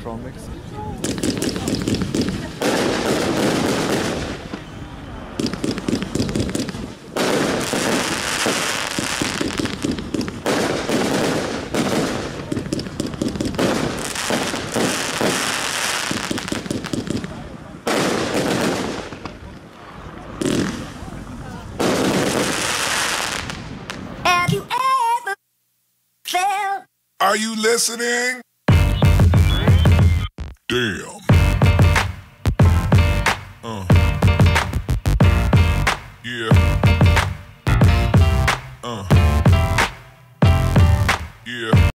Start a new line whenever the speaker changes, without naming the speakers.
electronics.
Have you ever felt?
Are you listening? Damn.